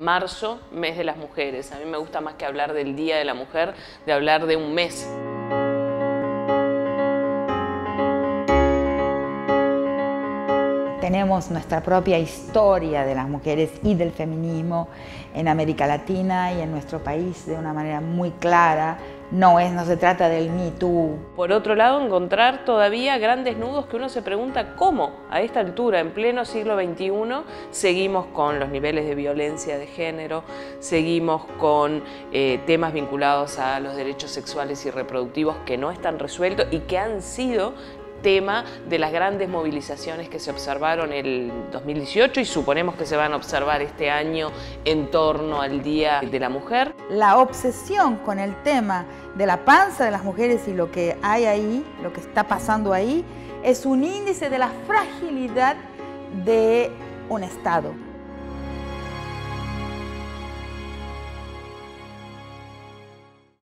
Marzo, mes de las mujeres. A mí me gusta más que hablar del Día de la Mujer, de hablar de un mes. Tenemos nuestra propia historia de las mujeres y del feminismo en América Latina y en nuestro país de una manera muy clara. No, es, no se trata del Me Too. Por otro lado, encontrar todavía grandes nudos que uno se pregunta cómo a esta altura, en pleno siglo XXI, seguimos con los niveles de violencia de género, seguimos con eh, temas vinculados a los derechos sexuales y reproductivos que no están resueltos y que han sido tema de las grandes movilizaciones que se observaron el 2018 y suponemos que se van a observar este año en torno al Día de la Mujer. La obsesión con el tema de la panza de las mujeres y lo que hay ahí, lo que está pasando ahí, es un índice de la fragilidad de un Estado.